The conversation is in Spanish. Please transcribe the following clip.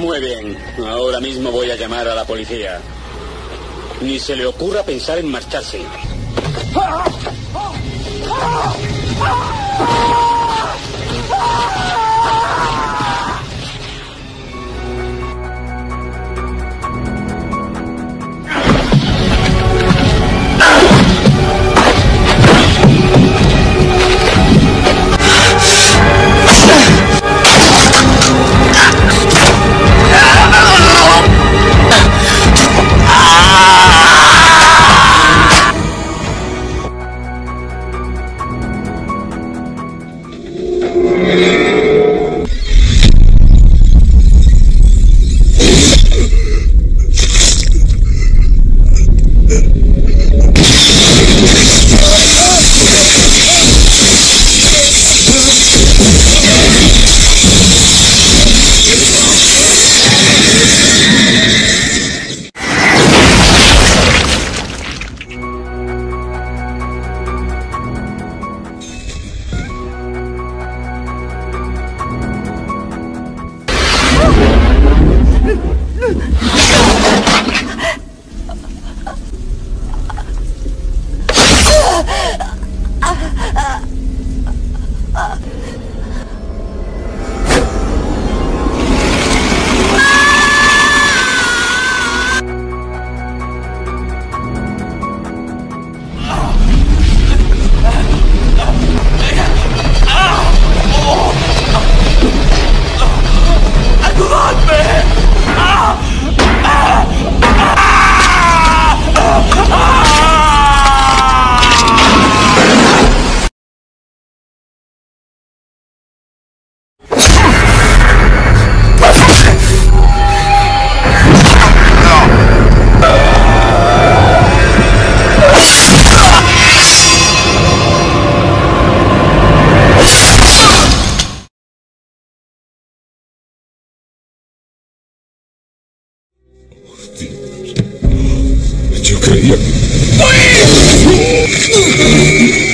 Muy bien, ahora mismo voy a llamar a la policía. Ni se le ocurra pensar en marcharse. Yo creía あ! Yo creía que... ¡Ay!